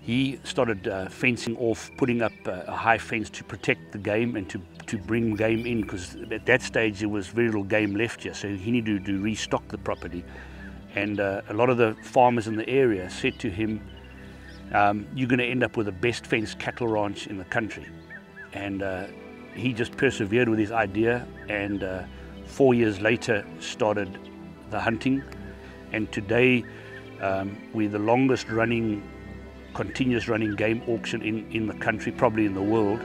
he started uh, fencing off, putting up uh, a high fence to protect the game and to, to bring game in because at that stage there was very little game left here. So he needed to, to restock the property. And uh, a lot of the farmers in the area said to him, um, You're going to end up with the best fenced cattle ranch in the country. And uh, he just persevered with his idea and uh, four years later started the hunting. And today um, we're the longest running continuous running game auction in, in the country, probably in the world.